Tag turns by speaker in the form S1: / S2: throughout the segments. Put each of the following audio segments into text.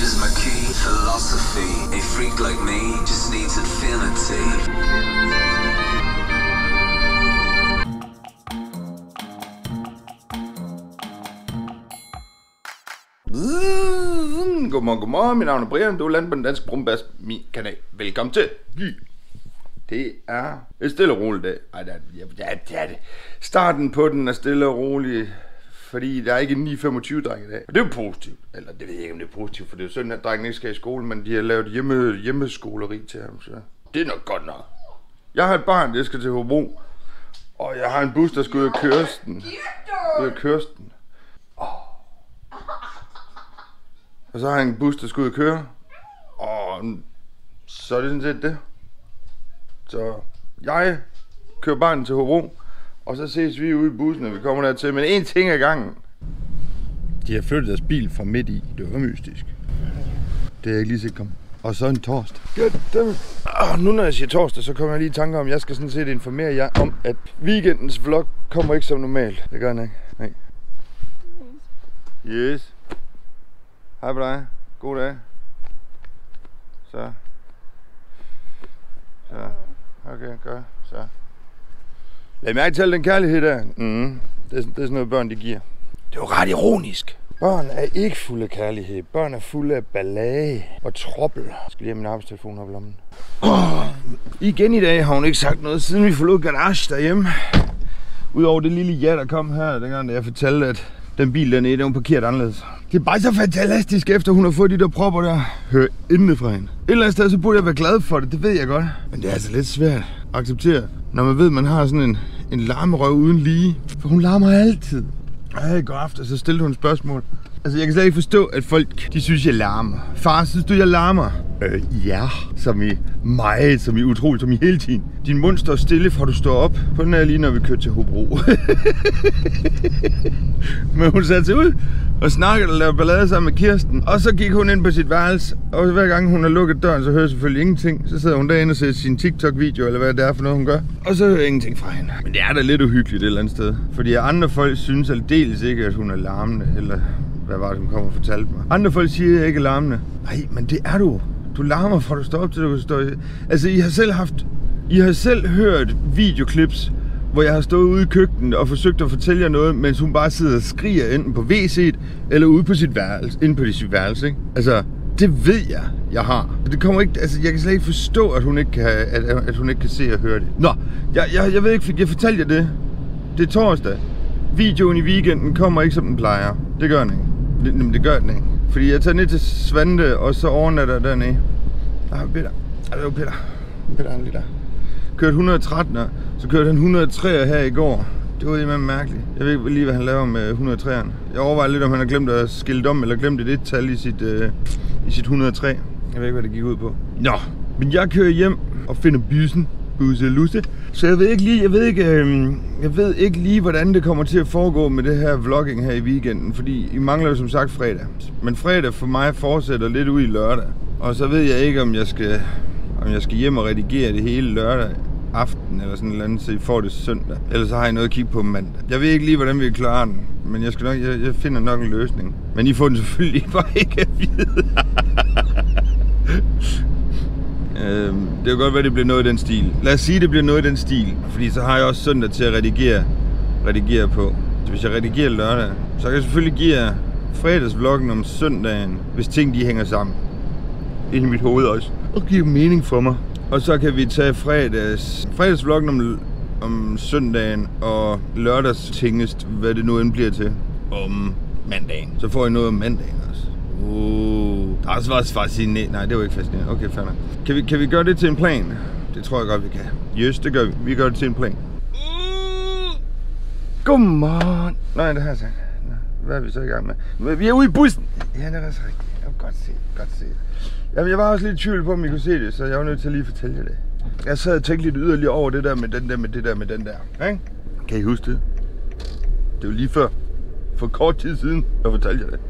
S1: Here's my key, philosophy. A freak like me just needs infinity.
S2: Mm, Godmorgen, godmorgen. Mit navn er Brian. Du er landet på den danske brumbas min kanal. Velkommen til. Det er en stille og rolig dag. Ej, det er, ja, det er, det er det. Starten på den er stille og rolig, fordi der er ikke en 9-25 dreng i dag. Og det er jo positivt. Eller det ved jeg ikke, om det er positivt, for det er jo sådan, at drengen ikke skal i skole, men de har lavet hjemme, hjemmeskoleri til ham, så det er nok godt nok. Jeg har et barn, der skal til Hobro, og jeg har en bus, der skal ud af Kørsten. den. Ud af Kørsten. den. Og så har jeg en bus, der skal ud og køre. Og så er det sådan set det. Så jeg kører barnet til Hobro, og så ses vi ude i bussen, når vi kommer dertil. Men en ting ad gangen. De har flyttet deres bil fra midt i. Det var mystisk. Det er jeg ikke lige set komme. Og så en torsdag. Og nu når jeg siger torsdag, så kommer jeg lige i tanke om, at jeg skal sådan set informere jer om, at weekendens vlog kommer ikke som normalt. Det gør den ikke. Nej. Yes. Hej på dig. God dag. Så. Så. Okay, godt. Så. Lad mærke til al den kærlighed der. Mm. Det, er, det er sådan noget, børn de giver. Det er jo ret ironisk. Børn er ikke fulde af kærlighed. Børn er fulde af ballade og troppel. Jeg skal lige have min arbejdstelefon op i lommen. Oh, igen i dag har hun ikke sagt noget, siden vi forlod garage derhjemme. Udover det lille ja, der kom her, dengang jeg fortalte, at den bil dernede, den var parkeret anderledes. Det er bare så fantastisk, efter hun har fået de der propper der. Hør indefra hende. Et eller andet sted, så burde jeg være glad for det, det ved jeg godt. Men det er altså lidt svært at acceptere, når man ved, at man har sådan en, en larmerøv uden lige. For hun larmer altid. Ej, i går aften, så stillede hun et spørgsmål. Altså, jeg kan slet ikke forstå, at folk, de synes, jeg larmer. Far, synes du, jeg larmer? Øh, ja. Som i meget, som i utroligt, som i hele tiden. Din mund står stille, fra du står op. På den her lige, når vi kører til Hobro. Men hun satte sig ud og snakkede og lavede ballade sammen med Kirsten. Og så gik hun ind på sit værelse, og hver gang hun har lukket døren, så hører jeg selvfølgelig ingenting. Så sidder hun derinde og ser sin TikTok-video, eller hvad det er for noget, hun gør. Og så hører jeg ingenting fra hende. Men det er da lidt uhyggeligt et eller andet sted. Fordi andre folk synes aldeles ikke, at hun er larmende, eller hvad var det, hun kom og fortalte mig. Andre folk siger, at jeg ikke er larmende. Nej, men det er du. Du larmer fra du står op til, du kan stå i. Altså, I har selv haft... I har selv hørt videoklips, hvor jeg har stået ude i køkkenet og forsøgt at fortælle jer noget, mens hun bare sidder og skriger enten på WC'et eller ude på sit værelse, inde på sit værelse, ikke? Altså, det ved jeg, jeg har. Det kommer ikke, altså, jeg kan slet ikke forstå, at hun ikke kan, at, at hun ikke kan se og høre det. Nå, jeg, jeg, jeg ved ikke, jeg fortalte jer det. Det er torsdag. Videoen i weekenden kommer ikke, som den plejer. Det gør den ikke. Det, jamen, det gør den ikke. Fordi jeg tager ned til Svante, og så overnatter jeg dernede. Ah, Peter. Ah, det var Peter. Peter, han lige der. Kørte 113, så kørte han 103 her i går. Det var imellem mærkeligt. Jeg ved ikke lige, hvad han laver med 103'eren. Jeg overvejer lidt, om han har glemt at skille om, eller glemt et et-tal i sit, øh, i sit 103. Jeg ved ikke, hvad det gik ud på. Nå, men jeg kører hjem og finder bysen. Busse Lusse. Så jeg ved ikke lige, jeg ved ikke, øh, jeg ved ikke lige, hvordan det kommer til at foregå med det her vlogging her i weekenden, fordi I mangler jo som sagt fredag. Men fredag for mig fortsætter lidt ud i lørdag. Og så ved jeg ikke, om jeg skal, om jeg skal hjem og redigere det hele lørdag aften eller sådan noget eller andet, så I får det søndag. Ellers så har I noget at kigge på mandag. Jeg ved ikke lige, hvordan vi klarer den, men jeg, skal nok, jeg, jeg finder nok en løsning. Men I får den selvfølgelig bare ikke at vide øhm, det kan godt være, det bliver noget i den stil. Lad os sige, det bliver noget i den stil, fordi så har jeg også søndag til at redigere, redigere på. Så hvis jeg redigerer lørdag, så kan jeg selvfølgelig give jer fredagsvloggen om søndagen, hvis ting de hænger sammen. Ind i mit hoved også. Og give mening for mig. Og så kan vi tage fredags, fredagsvloggen om, om søndagen og lørdags tingest, hvad det nu end bliver til, om mandagen. Så får I noget om mandagen også. Uh, der er også fascinerende. Nej, det var ikke fascinerende. Okay, nok. Kan vi, kan vi gøre det til en plan? Det tror jeg godt, vi kan. Yes, det gør vi. Vi gør det til en plan. Godmorgen. Nej, det har jeg sagt. Hvad er vi så i gang med? Vi er ude i bussen. Ja, det er også rigtigt. Jeg godt se, godt se. Jamen, jeg var også lidt i tvivl på, om I kunne se det, så jeg var nødt til at lige fortælle jer det. Jeg sad og tænkte lidt yderligere over det der med den der, med det der, med den der. Ikke? Kan I huske det? Det var lige før. For kort tid siden, jeg fortalte jer det.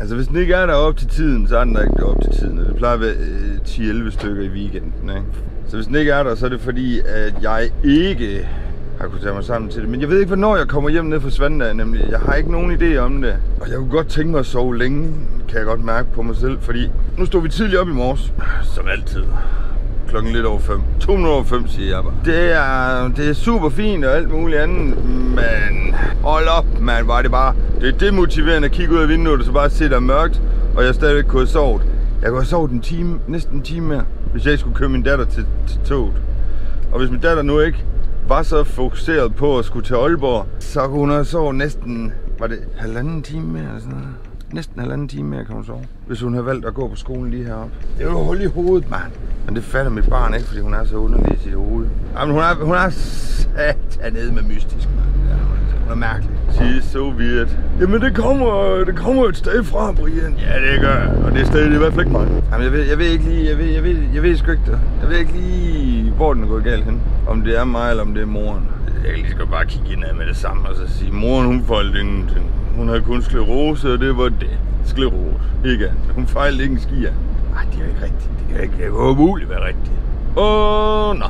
S2: Altså, hvis den ikke er der op til tiden, så er den der ikke op til tiden. Og det plejer at være øh, 10-11 stykker i weekenden, ikke? Så hvis den ikke er der, så er det fordi, at jeg ikke har kunnet tage mig sammen til det. Men jeg ved ikke, hvornår jeg kommer hjem ned fra Svandag, nemlig. Jeg har ikke nogen idé om det. Og jeg kunne godt tænke mig at sove længe, kan jeg godt mærke på mig selv. Fordi nu stod vi tidligt op i morges, som altid. Klokken lidt over 5. 205 siger jeg bare. Det er, det er super fint og alt muligt andet, men hold op, man, var det bare. Det er demotiverende at kigge ud af vinduet, og så bare se mørkt, og jeg stadigvæk kunne have sovet. Jeg kunne have sovet en time, næsten en time mere, hvis jeg ikke skulle køre min datter til, til toget. Og hvis min datter nu ikke var så fokuseret på at skulle til Aalborg, så kunne hun have sovet næsten, var det halvanden time mere eller sådan noget? Næsten halvanden time mere kan hun sove, hvis hun havde valgt at gå på skolen lige heroppe. Det var jo hul i hovedet, mand. Men det fatter mit barn ikke, fordi hun er så underlig i sit hoved. Jamen, hun er, hun er sat ned med mystisk, mand. Ja, hun er mærkelig. She is so weird. Jamen, det kommer, det kommer et sted fra, Brian. Ja, det gør Og det sted det er i hvert fald ikke mig. Jamen, jeg ved, jeg ved ikke lige, jeg ved, jeg ved, jeg ved sgu ikke det. Jeg ved ikke lige, hvor den er gået galt hen. Om det er mig, eller om det er moren. Jeg kan lige så godt bare kigge ind med det samme og så sige, moren hun fejlede ingenting. Hun havde kun sklerose, og det var det. Sklerose. Ikke andet. Hun fejlede ikke en ski af. Nej, det er ikke rigtigt. Det kan ikke umuligt være rigtigt. Åh, nå.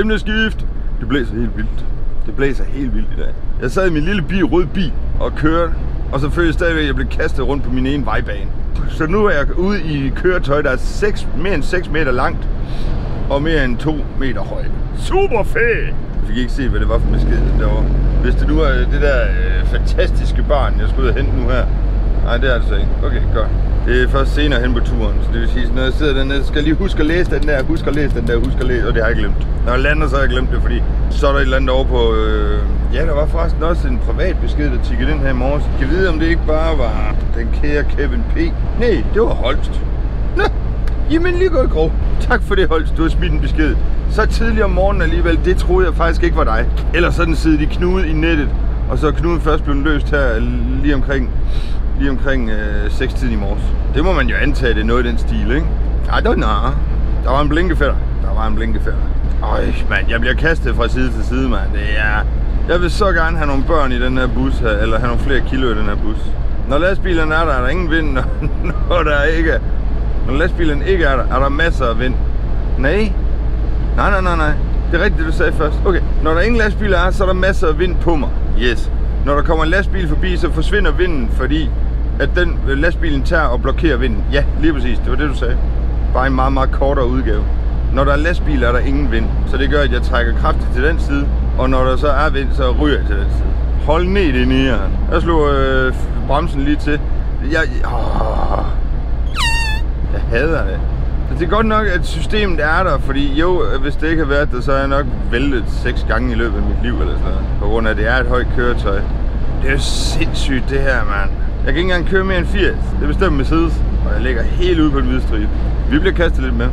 S2: Emneskift. Det blæser helt vildt. Det blæser helt vildt i dag. Jeg sad i min lille bil, rød bil, og kørte. Og så følte jeg stadigvæk, at jeg blev kastet rundt på min ene vejbane. Så nu er jeg ude i køretøj, der er 6, mere end 6 meter langt. Og mere end 2 meter højt. Super fedt! Jeg fik ikke se, hvad det var for besked derovre. Hvis det nu er øh, det der øh, fantastiske barn, jeg skulle ud og hente nu her. Nej, det er det så ikke. Okay, godt. Det er først senere hen på turen, så det vil sige, når jeg sidder dernede, skal jeg lige huske at læse den der, huske at læse den der, huske at læse, og det har jeg glemt. Når jeg lander, så har jeg glemt det, fordi så er der et eller andet over på... Øh... Ja, der var forresten også en privat besked, der tikkede ind her i morges. Jeg vide, om det ikke bare var den kære Kevin P. Nej, det var Holst. Nå, jamen lige godt grov. Tak for det, Holst, du har smidt en besked. Så tidligt om morgenen alligevel, det troede jeg faktisk ikke var dig. Ellers sådan sidder de knude i nettet, og så er knuden først blevet løst her lige omkring lige omkring øh, 6 tiden i morges. Det må man jo antage, det er noget i den stil, ikke? I don't know. Der var en blinkefælder. Der var en blinkefælder. Øj, mand, jeg bliver kastet fra side til side, mand. Det er... Jeg vil så gerne have nogle børn i den her bus her, eller have nogle flere kilo i den her bus. Når lastbilerne er der, er der ingen vind, når, når der ikke er... Når lastbilerne ikke er der, er der masser af vind. Nej. Nej, nej, nej, nej. Det er rigtigt, det du sagde først. Okay, når der ingen lastbiler er, så er der masser af vind på mig. Yes. Når der kommer en lastbil forbi, så forsvinder vinden, fordi at den øh, lastbilen tager og blokerer vinden. Ja, lige præcis. Det var det, du sagde. Bare en meget, meget kortere udgave. Når der er lastbiler, er der ingen vind. Så det gør, at jeg trækker kraftigt til den side. Og når der så er vind, så ryger jeg til den side. Hold ned i her. Jeg slog øh, bremsen lige til. Jeg, åh, jeg hader det. Altså, det er godt nok, at systemet er der, fordi jo, hvis det ikke har været der, så er jeg nok væltet seks gange i løbet af mit liv eller sådan noget. På grund af, at det er et højt køretøj. Det er jo sindssygt det her, mand. Jeg kan ikke engang køre mere end 80. Det bestemmer bestemt Mercedes. Og jeg ligger helt ude på den hvide stribe. Vi bliver kastet lidt med.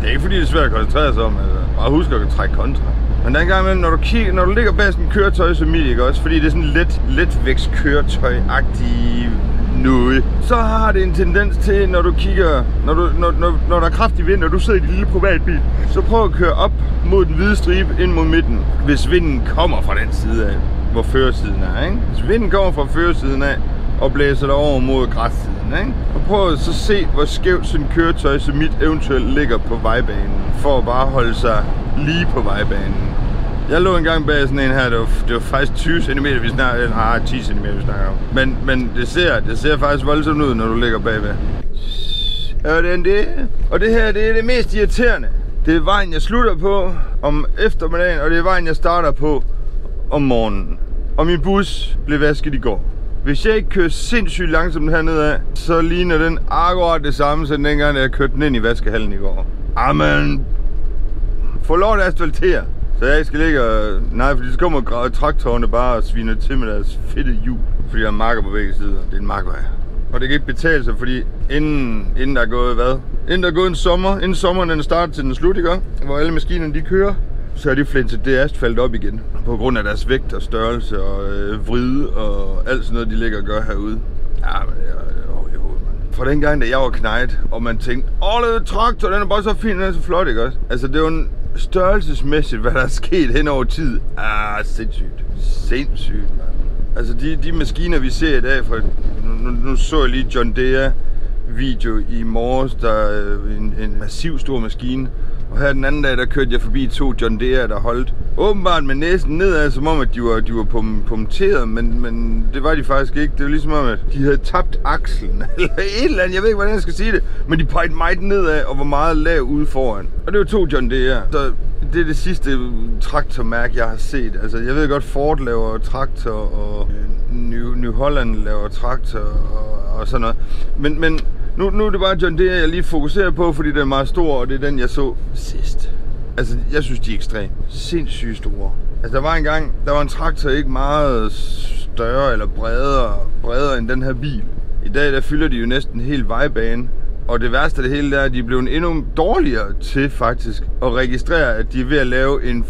S2: Det er ikke fordi, det er svært at koncentrere sig om. Altså. Bare husk at trække kontra. Men der er en gang imellem, når du, kigger, når du ligger bag sådan en køretøj som mit, ikke også? Fordi det er sådan lidt, let, letvægtskøretøj-agtig noget, så har det en tendens til, når du kigger, når, du, når, når, når der er kraftig vind, og du sidder i din lille privatbil, så prøv at køre op mod den hvide stribe ind mod midten, hvis vinden kommer fra den side af, hvor førersiden er, ikke? Hvis vinden kommer fra førersiden af, og blæser dig over mod græssiden, ikke? Og prøv at så se, hvor skævt sådan køretøj som mit eventuelt ligger på vejbanen, for at bare holde sig lige på vejbanen. Jeg lå engang bag sådan en her, det var, det var faktisk 20 cm, vi snakker, eller nej, 10 cm, vi snakker om. Men, men det, ser, det ser faktisk voldsomt ud, når du ligger bagved. Er det det. Og det her, det er det mest irriterende. Det er vejen, jeg slutter på om eftermiddagen, og det er vejen, jeg starter på om morgenen. Og min bus blev vasket i går. Hvis jeg ikke kører sindssygt langsomt hernede af, så ligner den akkurat det samme, som dengang, jeg kørte den ind i vaskehallen i går. Amen. Få lov at asfaltere. Så jeg skal ligge og... Nej, fordi så kommer traktorerne bare og sviner til med deres fedte hjul. Fordi der er marker på begge sider. Det er en markvej. Og det kan ikke betale sig, fordi inden, inden der er gået hvad? Inden der er gået en sommer, inden sommeren den starter til den slut, ikke? Hvor alle maskinerne de kører, så er de flinset det asfalt op igen. På grund af deres vægt og størrelse og øh, vride og alt sådan noget, de ligger og gør herude. Ja, men i hovedet, mand. Fra den gang, da jeg var knægt, og man tænkte, åh, det er traktor, den er bare så fin, den er så flot, ikke også? Altså, det var en størrelsesmæssigt, hvad der er sket hen over tid, er sindssygt. Sindssygt, man. Altså de, de maskiner, vi ser i dag, for nu, nu så jeg lige John Deere video i morges, der er en, en massiv stor maskine. Og her den anden dag, der kørte jeg forbi to John Deere, der holdt åbenbart med næsen nedad, som om at de var, de var pum, punkteret, men, men det var de faktisk ikke. Det var ligesom om, at de havde tabt akslen, eller et eller andet, jeg ved ikke, hvordan jeg skal sige det, men de pegede meget nedad og var meget lav ude foran. Og det var to John Deere. Så det er det sidste traktormærke, jeg har set. Altså, jeg ved godt, Ford laver traktor, og New, New Holland laver traktor, og, og sådan noget. Men, men nu, nu er det bare John Deere, jeg lige fokuserer på, fordi den er meget stor, og det er den, jeg så sidst. Altså, jeg synes, de er ekstremt sindssygt store. Altså, der var engang, der var en traktor ikke meget større eller bredere, bredere end den her bil. I dag, der fylder de jo næsten helt vejbane. Og det værste af det hele er, at de er blevet endnu dårligere til faktisk at registrere, at de er ved at lave en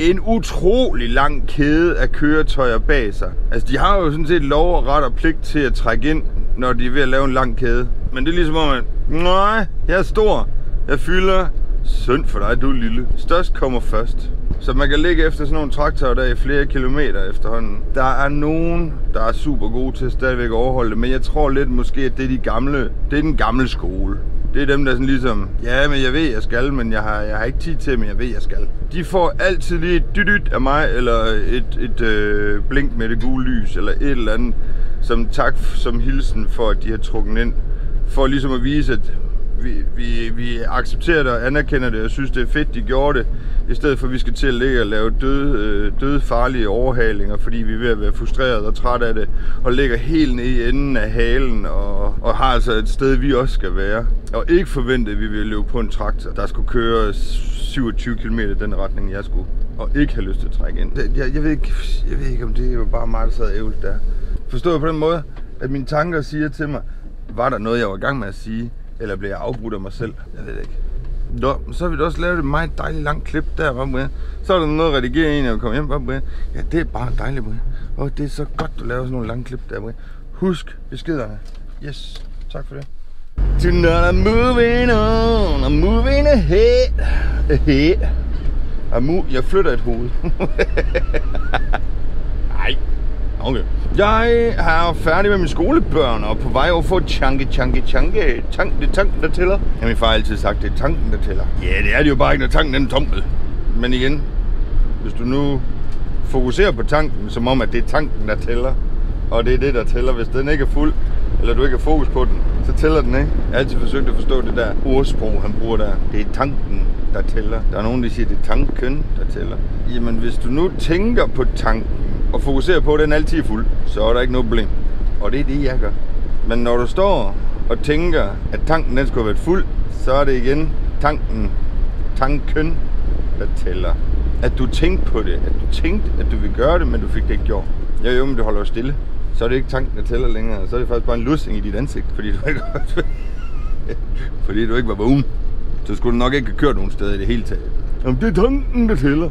S2: en utrolig lang kæde af køretøjer bag sig. Altså, de har jo sådan set lov og ret og pligt til at trække ind, når de er ved at lave en lang kæde. Men det er ligesom om, at nej, jeg er stor. Jeg fylder synd for dig, du er lille. Størst kommer først. Så man kan ligge efter sådan nogle traktorer der i flere kilometer efterhånden. Der er nogen, der er super gode til at stadigvæk overholde det, men jeg tror lidt måske, at det er de gamle, det er den gamle skole. Det er dem, der sådan ligesom, ja, men jeg ved, jeg skal, men jeg har, jeg har ikke tid til, men jeg ved, jeg skal. De får altid lige et dydyt af mig, eller et, et øh, blink med det gule lys, eller et eller andet, som tak som hilsen for, at de har trukket ind. For ligesom at vise, at vi, vi, vi accepterer det og anerkender det, og synes, det er fedt, de gjorde det, i stedet for, at vi skal til at ligge og lave døde, øh, døde farlige overhalinger, fordi vi er ved at være frustreret og træt af det, og ligger helt ned i enden af halen, og, og har altså et sted, vi også skal være. Og ikke forvente, at vi vil løbe på en traktor, der skulle køre 27 km den retning, jeg skulle, og ikke have lyst til at trække ind. Jeg, jeg, ved, ikke, jeg ved ikke, om det var bare mig, der sad ævlet der. Forstået på den måde, at mine tanker siger til mig, var der noget, jeg var i gang med at sige, eller bliver jeg afbrudt af mig selv? Jeg ved det ikke. Nå, så har vi da også lavet et meget dejligt langt klip der, var Brian? Så er der noget at redigere ind, når vi kommer hjem, var Brian? Ja, det er bare dejligt, Brian. Og det er så godt, du laver sådan nogle lange klip der, Brian. Husk beskederne. Yes, tak for det. Tonight I'm moving on, I'm moving ahead, ahead. I'm jeg flytter et hoved. Nej. Okay. Jeg er færdig med mine skolebørn og på vej over for chanke, chanke, chanke. Tank, det er tanken, der tæller. Ja, min far har altid sagt, det er tanken, der tæller. Ja, det er det jo bare ikke, når tanken den er tom. Men igen, hvis du nu fokuserer på tanken, som om, at det er tanken, der tæller, og det er det, der tæller. Hvis den ikke er fuld, eller du ikke har fokus på den, så tæller den ikke. Jeg har altid forsøgt at forstå det der ordsprog, han bruger der. Det er tanken, der tæller. Der er nogen, der siger, det er tanken, der tæller. Jamen, hvis du nu tænker på tanken, og fokuserer på, at den altid er fuld, så er der ikke noget problem. Og det er det, jeg gør. Men når du står og tænker, at tanken den skulle have været fuld, så er det igen tanken, tanken, der tæller. At du tænkte på det, at du tænkte, at du ville gøre det, men du fik det ikke gjort. Ja, jo, men du holder jo stille. Så er det ikke tanken, der tæller længere. Så er det faktisk bare en lussing i dit ansigt, fordi du ikke, fordi du ikke var vågen. Så skulle du nok ikke have kørt nogen steder i det hele taget. Jamen, det er tanken, der tæller.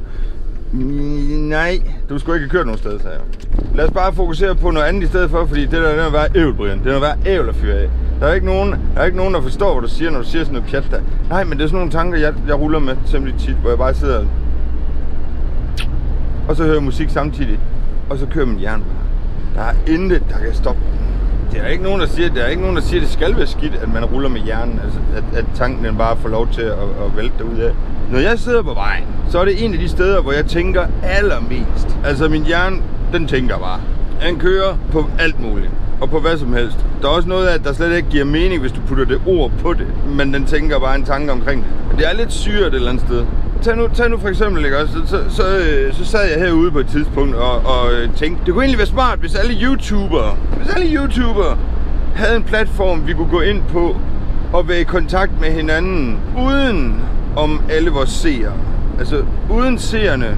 S2: Nej, du skulle ikke have kørt nogen steder, sagde jeg. Lad os bare fokusere på noget andet i stedet for, fordi det der, det er være ævl, Brian. Det er være ævl at fyre af. Der er, ikke nogen, der er ikke nogen, der forstår, hvad du siger, når du siger sådan noget pjat der. Nej, men det er sådan nogle tanker, jeg, jeg ruller med temmelig tit, hvor jeg bare sidder og så hører musik samtidig, og så kører min hjerne bare. Der er intet, der kan stoppe det er ikke nogen, der siger, der er ikke nogen, der siger, at det skal være skidt, at man ruller med hjernen, altså at, at tanken den bare får lov til at, at vælte af. Når jeg sidder på vejen, så er det en af de steder, hvor jeg tænker allermest. Altså min hjerne, den tænker bare. Han kører på alt muligt og på hvad som helst. Der er også noget af, at der slet ikke giver mening, hvis du putter det ord på det, men den tænker bare en tanke omkring det. Det er lidt syret et eller andet sted. Tag nu, tag nu for eksempel, ikke også, så, så, så, så sad jeg herude på et tidspunkt og, og øh, tænkte, det kunne egentlig være smart, hvis alle YouTubere, hvis alle YouTubere havde en platform, vi kunne gå ind på og være i kontakt med hinanden, uden om alle vores seere. Altså uden seerne,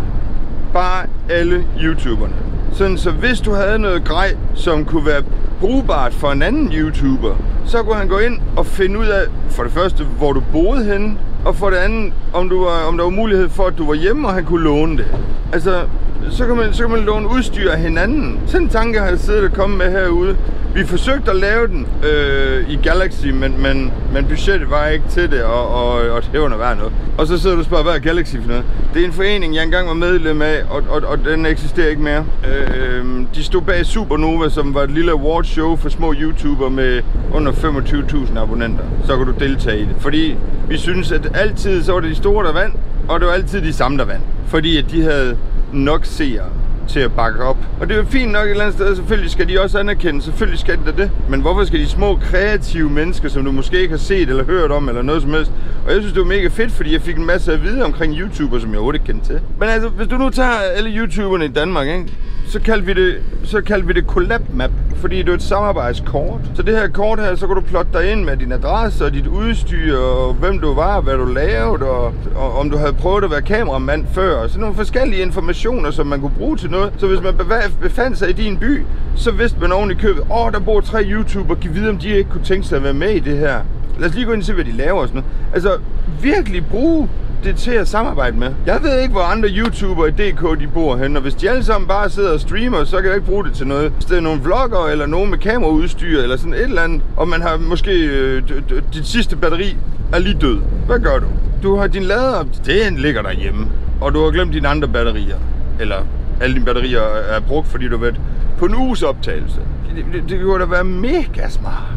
S2: bare alle YouTuberne. Sådan så hvis du havde noget grej, som kunne være brugbart for en anden YouTuber, så kunne han gå ind og finde ud af, for det første, hvor du boede henne, og for det andet, om, du var, om der var mulighed for, at du var hjemme, og han kunne låne det. Altså, så kan man, så kan man låne udstyr af hinanden. Sådan en tanke har jeg siddet og kommet med herude. Vi forsøgte at lave den øh, i Galaxy, men, men, men budgettet var ikke til det, og, og, og det var noget noget. Og så sidder du og spørger, hvad er Galaxy for noget? Det er en forening, jeg engang var medlem af, og, og, og den eksisterer ikke mere. Øh, øh de stod bag Supernova, som var et lille award show for små YouTubere med under 25.000 abonnenter. Så kan du deltage i det. Fordi vi synes, at altid så var det de store, der vandt, og det var altid de samme, der vandt. Fordi at de havde nok seere til at bakke op. Og det er jo fint nok et eller andet sted, selvfølgelig skal de også anerkende, selvfølgelig skal de da det. Men hvorfor skal de små kreative mennesker, som du måske ikke har set eller hørt om, eller noget som helst. Og jeg synes, det var mega fedt, fordi jeg fik en masse at vide omkring YouTuber, som jeg overhovedet ikke kendte til. Men altså, hvis du nu tager alle YouTuberne i Danmark, ikke? så kaldte vi det, så kaldte vi det collab map, fordi det er et samarbejdskort. Så det her kort her, så kan du plotte dig ind med din adresse og dit udstyr, og hvem du var, hvad du lavede, og, og om du havde prøvet at være kameramand før. Så nogle forskellige informationer, som man kunne bruge til noget. Så hvis man befandt sig i din by, så vidste man oven i købet, åh, oh, der bor tre YouTubere, giv vide, om de ikke kunne tænke sig at være med i det her. Lad os lige gå ind og se, hvad de laver og sådan noget. Altså, virkelig bruge det til at samarbejde med. Jeg ved ikke, hvor andre YouTubere i DK de bor hen, og hvis de alle sammen bare sidder og streamer, så kan jeg ikke bruge det til noget. Hvis det er nogle vlogger, eller nogen med kameraudstyr, eller sådan et eller andet, og man har måske øh, dit sidste batteri er lige død. Hvad gør du? Du har din lader, det ligger derhjemme, og du har glemt dine andre batterier. Eller alle dine batterier er brugt, fordi du ved på en uges optagelse. Det, det, det kunne da være mega smart.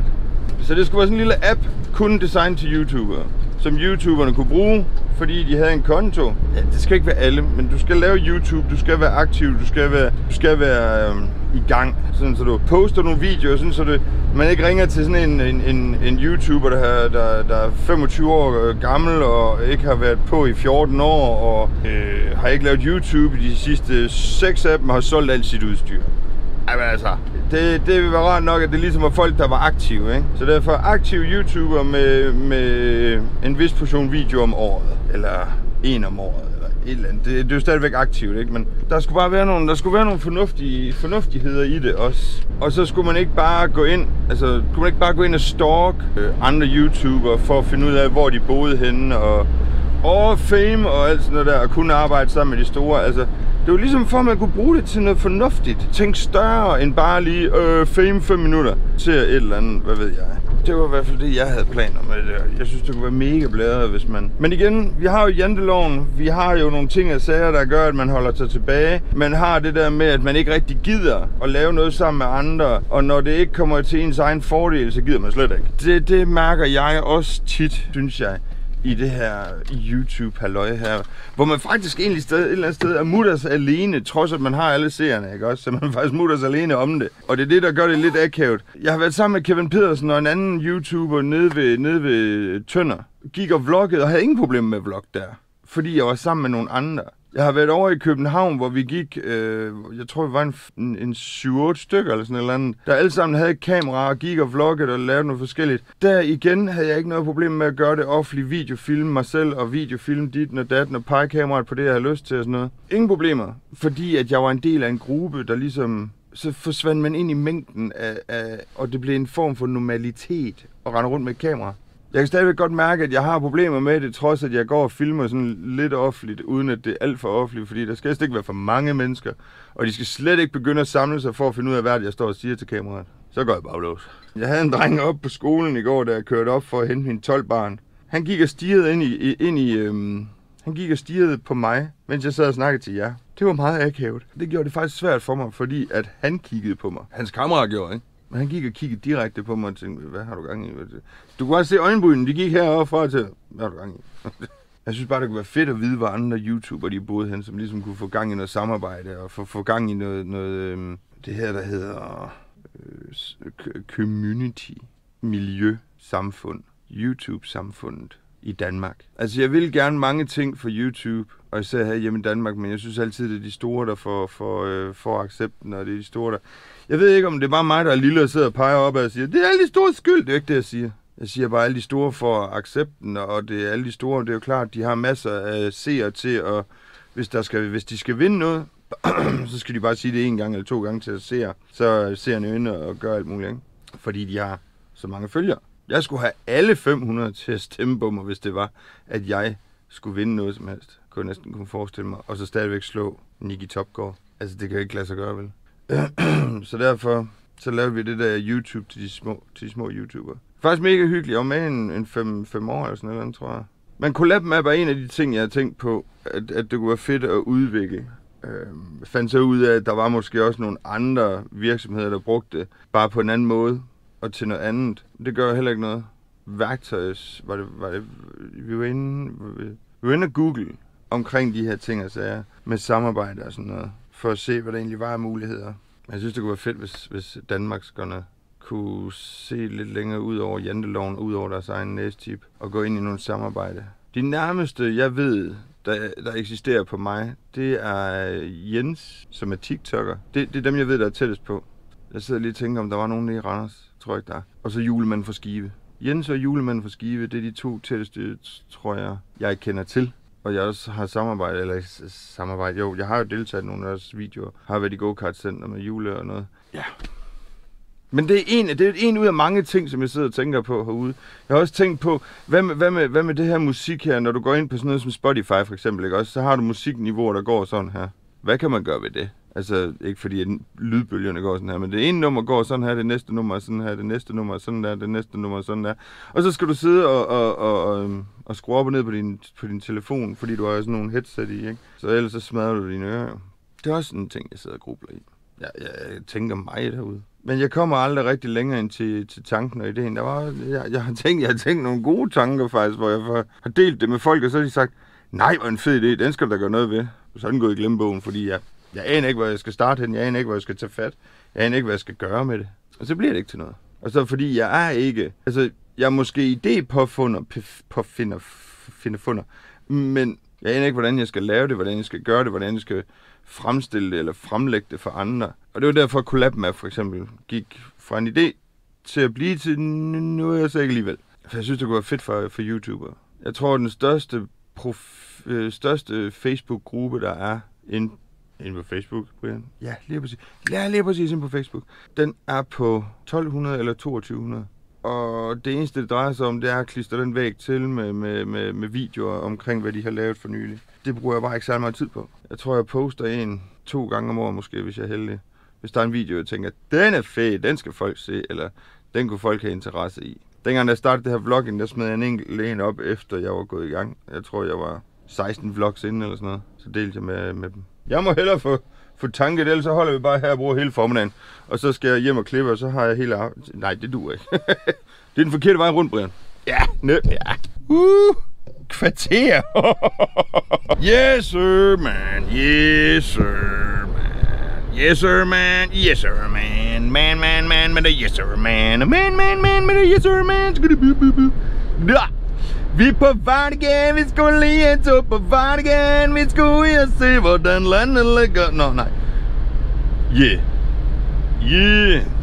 S2: Så det skulle være sådan en lille app, kun designet til YouTubere som YouTuberne kunne bruge, fordi de havde en konto. Ja, det skal ikke være alle, men du skal lave YouTube, du skal være aktiv, du skal være, du skal være øhm, i gang, sådan så du poster nogle videoer, sådan så du, man ikke ringer til sådan en, en, en, en YouTuber, der, har, der, der er 25 år øh, gammel og ikke har været på i 14 år og øh, har ikke lavet YouTube i de sidste 6 af dem har solgt alt sit udstyr. Jamen altså, det, det vil være rart nok, at det ligesom var folk, der var aktive, ikke? Så derfor aktive YouTuber med, med en vis portion video om året, eller en om året, eller et eller andet. Det, det er jo stadigvæk aktivt, ikke? Men der skulle bare være nogle, der skulle være nogle fornuftige, fornuftigheder i det også. Og så skulle man ikke bare gå ind, altså, skulle man ikke bare gå ind og stalk øh, andre YouTubere for at finde ud af, hvor de boede henne, og og fame og alt sådan noget der, og kunne arbejde sammen med de store. Altså, det var ligesom for, at man kunne bruge det til noget fornuftigt. Tænk større end bare lige øh, fame 5 minutter til et eller andet, hvad ved jeg. Det var i hvert fald det, jeg havde planer med det Jeg synes, det kunne være mega bladret, hvis man... Men igen, vi har jo janteloven. Vi har jo nogle ting og sager, der gør, at man holder sig tilbage. Man har det der med, at man ikke rigtig gider at lave noget sammen med andre. Og når det ikke kommer til ens egen fordel, så gider man slet ikke. Det, det mærker jeg også tit, synes jeg i det her youtube halløj her, hvor man faktisk egentlig sted, et eller andet sted er mutters alene, trods at man har alle seerne, ikke også? Så man er faktisk mutters alene om det. Og det er det, der gør det lidt akavet. Jeg har været sammen med Kevin Pedersen og en anden YouTuber nede ved, nede ved Tønder. Gik og vloggede og havde ingen problemer med vlog der. Fordi jeg var sammen med nogle andre. Jeg har været over i København, hvor vi gik, øh, jeg tror, vi var en, en, en 7-8 stykker eller sådan eller andet, der alle sammen havde et kamera og gik og vloggede og lavede noget forskelligt. Der igen havde jeg ikke noget problem med at gøre det offentligt, videofilm mig selv og videofilm dit og datten og pege kameraet på det, jeg havde lyst til og sådan noget. Ingen problemer, fordi at jeg var en del af en gruppe, der ligesom så forsvandt man ind i mængden af, af, og det blev en form for normalitet at rende rundt med et kamera. Jeg kan stadigvæk godt mærke, at jeg har problemer med det, trods at jeg går og filmer sådan lidt offentligt, uden at det er alt for offentligt, fordi der skal ikke være for mange mennesker, og de skal slet ikke begynde at samle sig for at finde ud af, hvad jeg står og siger til kameraet. Så går jeg bare. Jeg havde en dreng op på skolen i går, da jeg kørte op for at hente min 12 barn. Han gik og stirrede ind i, ind i øhm, han gik og stirrede på mig, mens jeg sad og snakkede til jer. Det var meget akavet. Det gjorde det faktisk svært for mig, fordi at han kiggede på mig. Hans kamera gjorde, ikke? Men han gik og kiggede direkte på mig og tænkte, hvad har du gang i? Du kunne også se øjenbrynen, de gik herover fra til, hvad har du gang i? Jeg synes bare, det kunne være fedt at vide, hvor andre YouTubere de boede hen, som ligesom kunne få gang i noget samarbejde og få, få gang i noget, noget øhm, det her, der hedder øh, community, miljø, samfund, YouTube-samfundet i Danmark. Altså, jeg vil gerne mange ting for YouTube, og især her hjemme i Danmark, men jeg synes altid, det er de store, der får, får, øh, får accepten, og det er de store, der... Jeg ved ikke, om det er bare mig, der er lille og sidder og peger op og siger, det er alle de store skyld, det er ikke det, jeg siger. Jeg siger bare, alle de store for accepten, og det er alle de store, det er jo klart, de har masser af seere til, og hvis, der skal, hvis de skal vinde noget, så skal de bare sige det en gang eller to gange til at se, så ser en og gør alt muligt, ikke? fordi de har så mange følgere. Jeg skulle have alle 500 til at stemme på mig, hvis det var, at jeg skulle vinde noget som helst. Kunne jeg næsten kunne forestille mig. Og så stadigvæk slå Nicky Topgaard. Altså, det kan ikke lade sig gøre, vel? så derfor, Så lavede vi det der YouTube til de små, til de små YouTubere. Faktisk mega hyggeligt. Jeg var med en, en fem, fem år eller sådan noget, tror jeg. Men Collab Map er en af de ting, jeg har tænkt på, at, at det kunne være fedt at udvikle. Øh, fandt så ud af, at der var måske også nogle andre virksomheder, der brugte det, bare på en anden måde og til noget andet. Det gør heller ikke noget. Værktøjs, var det, var det, vi var inde, vi var inde Google omkring de her ting og sager, med samarbejde og sådan noget, for at se, hvad der egentlig var af muligheder. Jeg synes, det kunne være fedt, hvis, hvis Danmarkskerne kunne se lidt længere ud over janteloven, ud over deres egen næstip, og gå ind i nogle samarbejde. De nærmeste, jeg ved, der, der eksisterer på mig, det er Jens, som er TikToker. Det, det er dem, jeg ved, der er tættest på. Jeg sidder lige og tænker, om der var nogen i Randers. Tror jeg ikke, der er. Og så julemanden for Skive. Jens og julemanden for Skive, det er de to tætteste, tror jeg, jeg kender til. Og jeg også har samarbejdet, eller samarbejde, jo, jeg har jo deltaget i nogle af deres videoer. Har været i go-kart center med jule og noget. Ja. Men det er, en, det er en ud af mange ting, som jeg sidder og tænker på herude. Jeg har også tænkt på, hvad med, hvad med, hvad med det her musik her, når du går ind på sådan noget som Spotify for eksempel, ikke? Også, så har du musikniveauer, der går sådan her. Hvad kan man gøre ved det? Altså, ikke fordi at lydbølgerne går sådan her, men det ene nummer går sådan her, det næste nummer er sådan her, det næste nummer er sådan der, det næste nummer er sådan der. Og så skal du sidde og, og, og, og, øhm, og skrue op og ned på din, på din telefon, fordi du har sådan nogle headset i, ikke? Så ellers så smadrer du dine ører. Det er også en ting, jeg sidder og grubler i. Jeg, jeg, jeg tænker mig derude. Men jeg kommer aldrig rigtig længere ind til, til tanken og ideen. Der var, jeg, jeg, har tænkt, jeg har tænkt nogle gode tanker faktisk, hvor jeg har delt det med folk, og så har de sagt, nej, hvor en fed idé, den skal der gøre noget ved. Så er den gået i glemmebogen, fordi jeg jeg aner ikke, hvor jeg skal starte hen. Jeg aner ikke, hvor jeg skal tage fat. Jeg aner ikke, hvad jeg skal gøre med det. Og så bliver det ikke til noget. Og så fordi jeg er ikke... Altså, jeg er måske idépåfunder, påfinder, finder funder. Men jeg aner ikke, hvordan jeg skal lave det, hvordan jeg skal gøre det, hvordan jeg skal fremstille det eller fremlægge det for andre. Og det var derfor, at CollabMap for eksempel gik fra en idé til at blive til nu er jeg så ikke alligevel. For jeg synes, det kunne være fedt for, for YouTuber. Jeg tror, den største, prof, øh, største Facebook-gruppe, der er inde Inde på Facebook, Brian? Ja, lige præcis. Ja, lige præcis inde på Facebook. Den er på 1200 eller 2200. Og det eneste, det drejer sig om, det er at klistre den væg til med, med, med, med videoer omkring, hvad de har lavet for nylig. Det bruger jeg bare ikke særlig meget tid på. Jeg tror, jeg poster en to gange om året måske, hvis jeg er heldig. Hvis der er en video, jeg tænker, den er fed, den skal folk se, eller den kunne folk have interesse i. Dengang jeg startede det her vlogging, der smed jeg en enkelt en op, efter jeg var gået i gang. Jeg tror, jeg var 16 vlogs inden eller sådan noget. Så delte jeg med, med dem. Jeg må hellere få, få tanket, ellers så holder vi bare her og bruger hele formiddagen. Og så skal jeg hjem og klippe, og så har jeg hele... Nej, det duer ikke. det er den forkerte vej rundt, Brian. Ja, nø, ja. Uh, kvarter. yes, sir, man. Yes, sir, man. Yes, sir, man. Yes, sir, man. Man, man, man, med yes, sir, man. Man, man, man, med yes, sir, man. Da. Vi er på vej igen, vi skal lige en tur på vej igen. Vi skal ud og se, hvordan landet ligger. Nå, nej. Yeah. Yeah.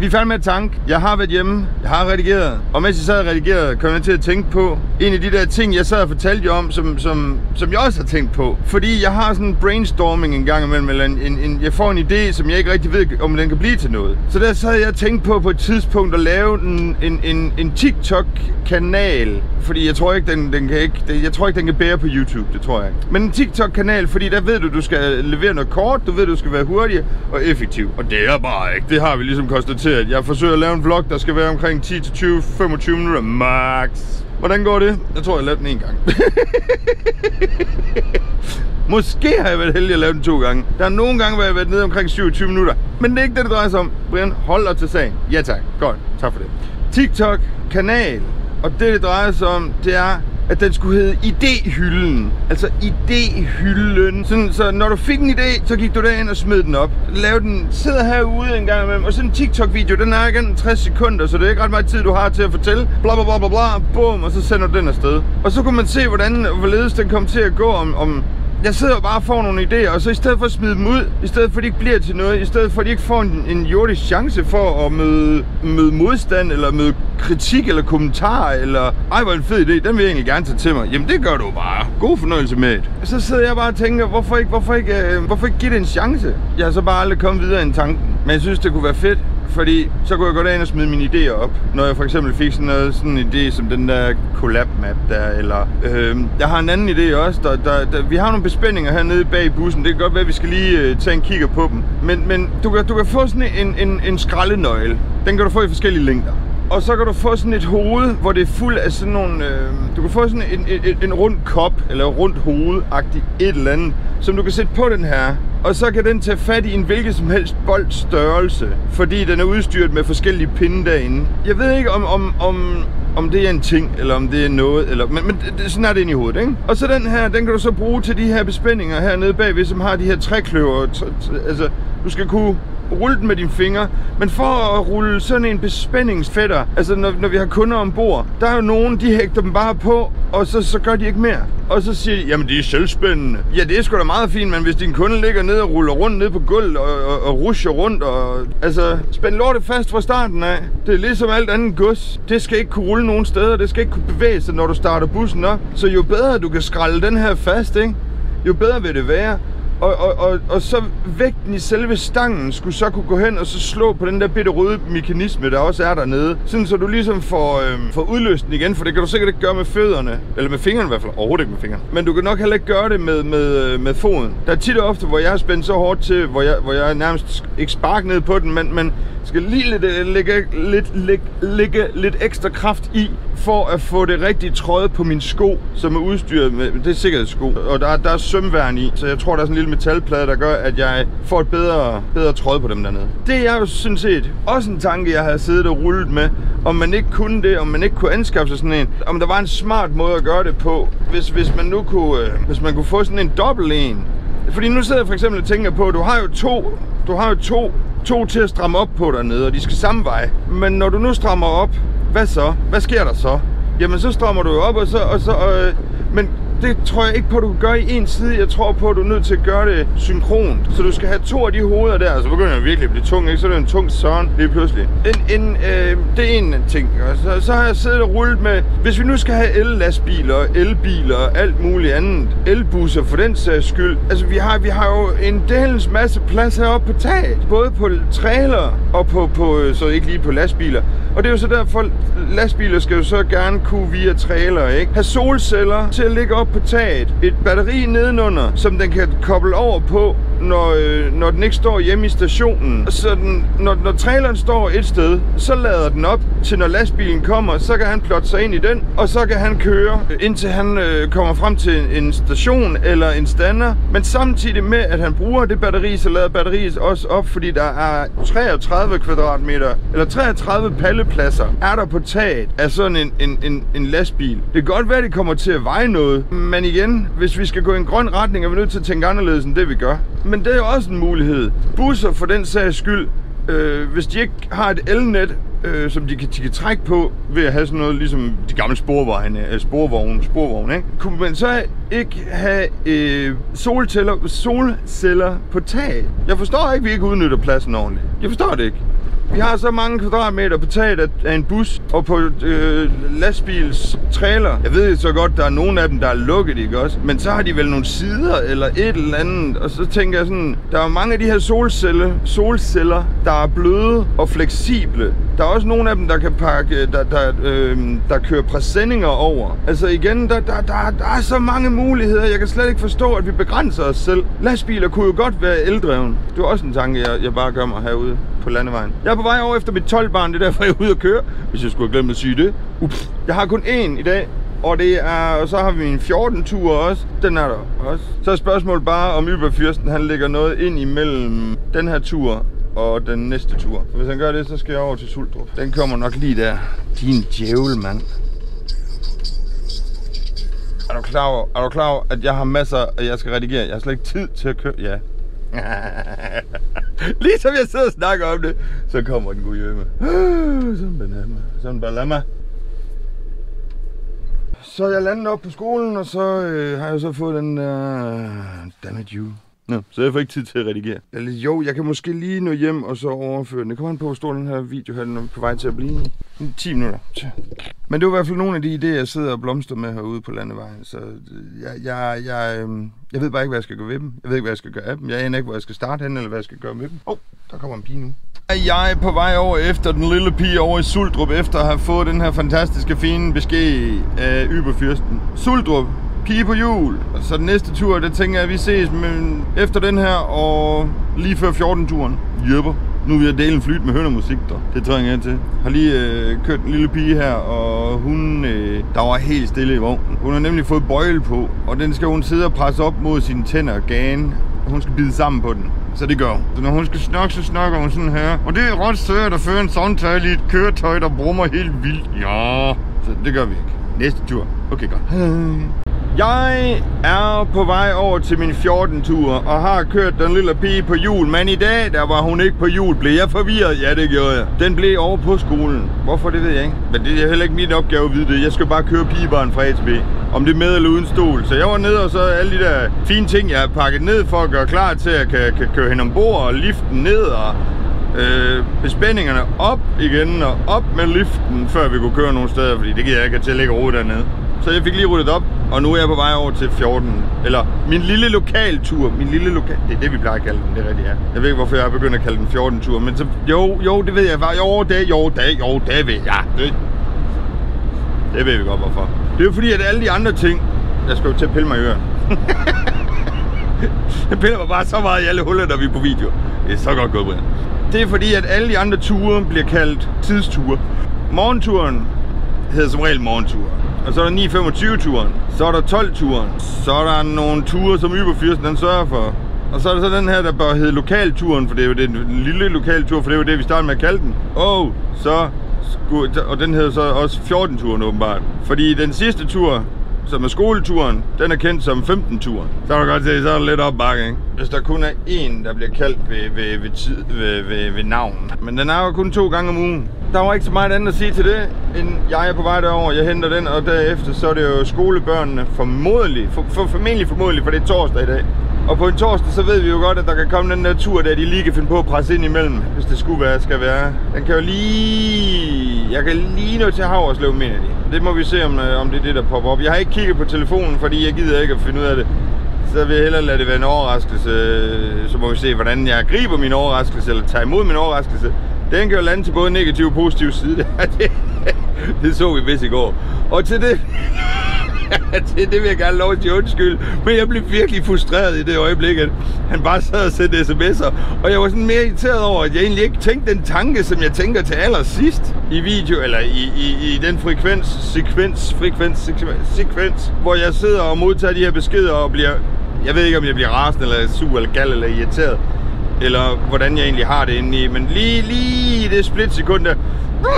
S2: Vi er færdige med at tanke. Jeg har været hjemme. Jeg har redigeret. Og mens jeg sad og redigerede, kom jeg til at tænke på en af de der ting, jeg sad og fortalte jer om, som, som, som jeg også har tænkt på. Fordi jeg har sådan en brainstorming en gang imellem, eller en, en, en, jeg får en idé, som jeg ikke rigtig ved, om den kan blive til noget. Så der sad jeg og tænkte på på et tidspunkt at lave en, en, en, en TikTok-kanal. Fordi jeg tror ikke, den, den kan ikke, jeg tror ikke, den kan bære på YouTube, det tror jeg ikke. Men en TikTok-kanal, fordi der ved du, du skal levere noget kort, du ved, du skal være hurtig og effektiv. Og det er bare ikke. Det har vi ligesom konstateret. Jeg forsøger at lave en vlog, der skal være omkring 10-20-25 minutter max. Hvordan går det? Jeg tror, jeg lavede den en gang. Måske har jeg været heldig at lave den to gange. Der er nogle gange, hvor jeg har været nede omkring 27 minutter. Men det er ikke det, det drejer sig om. Brian, hold dig til sagen. Ja tak. Godt. Tak for det. TikTok-kanal. Og det, det drejer sig om, det er, at den skulle hedde idéhylden. Altså idéhylden. Sådan, så når du fik en idé, så gik du derind og smed den op. Lav den, sidder herude en gang imellem. Og sådan en TikTok-video, den er igen 60 sekunder, så det er ikke ret meget tid, du har til at fortælle. Bla bla bla bla bla, bum, og så sender du den afsted. Og så kunne man se, hvordan, hvorledes den kom til at gå om, om jeg sidder bare og får nogle idéer, og så i stedet for at smide dem ud, i stedet for at de ikke bliver til noget, i stedet for at de ikke får en, en jordisk chance for at møde, møde modstand, eller møde kritik eller kommentar, eller ej, hvor en fed idé, den vil jeg egentlig gerne tage til mig. Jamen det gør du bare. God fornøjelse med det. Så sidder jeg bare og tænker, hvorfor ikke, hvorfor ikke, øh, hvorfor ikke give det en chance? Jeg har så bare aldrig kommet videre i tanken, men jeg synes, det kunne være fedt fordi så kunne jeg gå derind og smide mine idéer op. Når jeg for eksempel fik sådan, noget, sådan en idé som den der collab map der, eller øh, jeg har en anden idé også. Der, der, der, vi har nogle bespændinger hernede bag i bussen. Det kan godt være, at vi skal lige øh, tage en kigger på dem. Men, men du, kan, du kan få sådan en, en, en skraldenøgle. Den kan du få i forskellige længder. Og så kan du få sådan et hoved, hvor det er fuld af sådan nogle... Øh, du kan få sådan en, en, en rund kop, eller rundt hoved et eller andet, som du kan sætte på den her. Og så kan den tage fat i en hvilket som helst boldstørrelse, fordi den er udstyret med forskellige pinde derinde. Jeg ved ikke, om, om, om, om det er en ting, eller om det er noget, eller, men, men det, sådan er det inde i hovedet, ikke? Og så den her, den kan du så bruge til de her bespændinger hernede bagved, som har de her trækløver. Altså, du skal kunne rulle den med dine fingre. Men for at rulle sådan en bespændingsfætter, altså når, når vi har kunder ombord, der er jo nogen, de hægter dem bare på, og så, så gør de ikke mere. Og så siger de, jamen det er selvspændende. Ja, det er sgu da meget fint, men hvis din kunde ligger ned og ruller rundt ned på gulvet og, og, og rusher rundt, og altså spænd lortet fast fra starten af. Det er ligesom alt andet gods. Det skal ikke kunne rulle nogen steder, det skal ikke kunne bevæge sig, når du starter bussen op. Så jo bedre du kan skralde den her fast, ikke? jo bedre vil det være. Og, og, og, og så vægten i selve stangen skulle så kunne gå hen og så slå på den der bitte røde mekanisme, der også er dernede. Sådan så du ligesom får, øh, får udløst den igen, for det kan du sikkert ikke gøre med fødderne. Eller med fingrene i hvert fald. Overhovedet ikke med fingrene. Men du kan nok heller ikke gøre det med, med, øh, med foden. Der er tit og ofte, hvor jeg er spændt så hårdt til, hvor jeg, hvor jeg nærmest ikke spark ned på den, men, men skal lige lidt, øh, lægge, lidt, lægge, lægge lidt ekstra kraft i, for at få det rigtige trøjet på min sko, som er udstyret med, det er sikkerhedssko. Og der, der er sømværn i, så jeg tror, der er sådan en lille metalplade, der gør, at jeg får et bedre, bedre tråd på dem dernede. Det er jo sådan set også en tanke, jeg havde siddet og rullet med, om man ikke kunne det, om man ikke kunne anskaffe sig sådan en, om der var en smart måde at gøre det på, hvis, hvis man nu kunne, øh, hvis man kunne få sådan en dobbelt en, fordi nu sidder jeg for eksempel og tænker på, at du har jo to, du har jo to, to til at stramme op på dernede, og de skal samme vej. Men når du nu strammer op, hvad så? Hvad sker der så? Jamen så strammer du jo op, og så, og så øh, men det tror jeg ikke på, at du kan gøre i en side. Jeg tror på, at du er nødt til at gøre det synkront. Så du skal have to af de hoveder der, så begynder jeg virkelig at blive tung, ikke? Så er det en tung søren lige pludselig. En, en, øh, det er en ting. Og så, så har jeg siddet og rullet med, hvis vi nu skal have el-lastbiler, elbiler og alt muligt andet, elbusser for den sags skyld. Altså vi har, vi har jo en delens masse plads heroppe på taget. Både på trailer og på, på, så ikke lige på lastbiler. Og det er jo så derfor, lastbiler skal jo så gerne kunne via trailer, ikke? Have solceller til at ligge op på taget. Et batteri nedenunder, som den kan koble over på, når, øh, når den ikke står hjemme i stationen. Så den, når, når traileren står et sted, så lader den op til når lastbilen kommer, så kan han plotte sig ind i den, og så kan han køre, øh, indtil han øh, kommer frem til en station eller en stander. Men samtidig med, at han bruger det batteri, så lader batteriet også op, fordi der er 33 kvadratmeter, eller 33 pallepladser, er der på taget af sådan en, en, en, en lastbil. Det kan godt være, at det kommer til at veje noget, men igen, hvis vi skal gå i en grøn retning, er vi nødt til at tænke anderledes end det, vi gør. Men det er jo også en mulighed. Busser for den sags skyld, øh, hvis de ikke har et elnet, øh, som de kan, de kan trække på ved at have sådan noget ligesom de gamle sporvogne, øh, sporvogne, sporvogne, ikke? Kunne man så ikke have øh, solceller, solceller på tag? Jeg forstår ikke, at vi ikke udnytter pladsen ordentligt. Jeg forstår det ikke. Vi har så mange kvadratmeter på taget af en bus og på øh, lastbils trailer. Jeg ved så godt, der er nogle af dem, der er lukket, ikke også? Men så har de vel nogle sider eller et eller andet. Og så tænker jeg sådan, der er mange af de her solceller, solceller, der er bløde og fleksible. Der er også nogle af dem, der kan pakke, øh, der, der, øh, der kører præsendinger over. Altså igen, der, der, der, der er så mange muligheder. Jeg kan slet ikke forstå, at vi begrænser os selv. Lastbiler kunne jo godt være eldreven. Det er også en tanke, jeg, jeg bare gør mig herude på landevejen. Jeg er på vej over efter mit 12-barn, det er derfor, jeg er ude at køre, hvis jeg skulle have glemt at sige det. Ups. Jeg har kun én i dag, og, det er, og så har vi en 14-tur også. Den er der også. Så er spørgsmålet bare, om Yberfyrsten han lægger noget ind imellem den her tur og den næste tur. Hvis han gør det, så skal jeg over til Suldrup. Den kommer nok lige der. Din djævel, mand. Er du klar over, er du klar over, at jeg har masser, at jeg skal redigere? Jeg har slet ikke tid til at køre. Ja, Ligesom jeg sidder og snakker om det, så kommer den gode hjemme. Sådan banama. Sådan balama. Så jeg landede op på skolen, og så øh, har jeg så fået den øh, der... Uh, dammit you. Nå, så jeg får ikke tid til at redigere. Eller, jo, jeg kan måske lige nå hjem og så overføre den. Det kommer an på, hvor stor den her video her den er på vej til at blive. 10 minutter. Men det var i hvert fald nogle af de idéer, jeg sidder og blomster med herude på landevejen. Så øh, jeg, jeg, jeg, øhm, jeg ved bare ikke, hvad jeg skal gøre ved dem. Jeg ved ikke, hvad jeg skal gøre af dem. Jeg aner ikke, hvor jeg skal starte hen, eller hvad jeg skal gøre med dem. Åh, oh, der kommer en pige nu. Jeg er på vej over efter den lille pige over i Suldrup, efter at have fået den her fantastiske, fine besked af Yberfyrsten. Suldrup, pige på jul. Så den næste tur, det tænker jeg, at vi ses men efter den her, og lige før 14-turen. Jøber. Nu er vi at dele en flyt med høndermusik, der. Det trænger jeg til. Har lige øh, kørt en lille pige her, og hun, øh, der var helt stille i vognen. Hun har nemlig fået bøjle på, og den skal hun sidde og presse op mod sine tænder og gane. Hun skal bide sammen på den. Så det gør hun. Så når hun skal snakke, så snakker hun sådan her. Og det er ret sødt at føre en samtale i et køretøj, der brummer helt vildt. Ja, så det gør vi ikke. Næste tur. Okay, godt. Hej. Jeg er på vej over til min 14-tur og har kørt den lille pige på jul, men i dag, der var hun ikke på jul. Blev jeg forvirret? Ja, det gjorde jeg. Den blev over på skolen. Hvorfor, det ved jeg ikke. Men det er heller ikke min opgave at vide det. Jeg skal bare køre pigebarn fra A til B. Om det er med eller uden stol. Så jeg var nede og så alle de der fine ting, jeg har pakket ned for at gøre klar til, at jeg kan, kan køre hen ombord og liften ned og øh, bespændingerne op igen og op med liften, før vi kunne køre nogle steder, fordi det giver jeg ikke til at lægge ro dernede. Så jeg fik lige ryddet op, og nu er jeg på vej over til 14. Eller min lille lokaltur. Min lille lokal... Det er det, vi plejer at kalde den, det er rigtigt, ja. Jeg ved ikke, hvorfor jeg er begyndt at kalde den 14-tur, men så... Jo, jo, det ved jeg. Jo, det, jo, det, jo, det ved jeg. Det, det ved vi godt, hvorfor. Det er jo fordi, at alle de andre ting... Jeg skal jo til at pille mig i øren. jeg piller mig bare så meget i alle huller, der vi er på video. Det er så godt gået, Brian. Det er fordi, at alle de andre ture bliver kaldt tidsture. Morgenturen hedder som regel morgentur. Og så er der 9.25-turen. Så er der 12-turen. Så er der nogle ture, som Yberfyrsten den sørger for. Og så er der så den her, der bør hedde lokalturen, for det er jo den lille lokaltur, for det er jo det, vi startede med at kalde den. Og så skulle, og den hedder så også 14-turen åbenbart. Fordi den sidste tur, som er skoleturen, den er kendt som 15-turen. Så er godt se, så er det lidt op bakke, ikke? Hvis der kun er én, der bliver kaldt ved, ved, ved, tid, ved, ved, ved navn. Men den er jo kun to gange om ugen. Der var ikke så meget andet at sige til det, end jeg er på vej derover, jeg henter den, og derefter så er det jo skolebørnene formodentlig, for, for, formentlig formodentlig, for det er torsdag i dag. Og på en torsdag, så ved vi jo godt, at der kan komme den der tur, der de lige kan finde på at presse ind imellem, hvis det skulle være, skal være. Den kan jo lige... Jeg kan lige nå til Havreslev, mener de. Det må vi se, om, øh, om det er det, der popper op. Jeg har ikke kigget på telefonen, fordi jeg gider ikke at finde ud af det. Så vil jeg hellere lade det være en overraskelse. Så må vi se, hvordan jeg griber min overraskelse, eller tager imod min overraskelse. Den kan jo lande til både negativ og positiv side. Det, det så vi vist i går. Og til det... det, det vil jeg gerne lov til undskyld. Men jeg blev virkelig frustreret i det øjeblik, at han bare sad og sendte sms'er. Og jeg var sådan mere irriteret over, at jeg egentlig ikke tænkte den tanke, som jeg tænker til allersidst i video, eller i, i, i den frekvens, sekvens, frekvens, sekvens, sekvens, hvor jeg sidder og modtager de her beskeder og bliver... Jeg ved ikke, om jeg bliver rasende, eller sur, eller gal, eller irriteret eller hvordan jeg egentlig har det inde i. Men lige, lige det splitsekund der,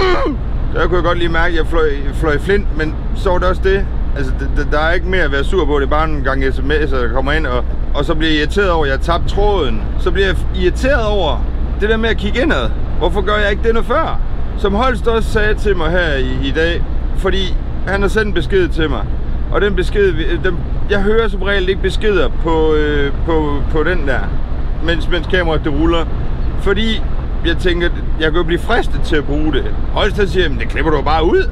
S2: der kunne jeg godt lige mærke, at jeg fløj, fløj flint, men så var det også det. Altså, det, der er ikke mere at være sur på, det er bare en gang sms'er, der kommer ind, og, og så bliver jeg irriteret over, at jeg tabte tråden. Så bliver jeg irriteret over det der med at kigge indad. Hvorfor gør jeg ikke det noget før? Som Holst også sagde til mig her i, i dag, fordi han har sendt en besked til mig. Og den besked, den, jeg hører som regel ikke beskeder på, øh, på, på den der mens, mens kameraet det ruller. Fordi jeg tænker, jeg kan jo blive fristet til at bruge det. Holster siger, men det klipper du bare ud.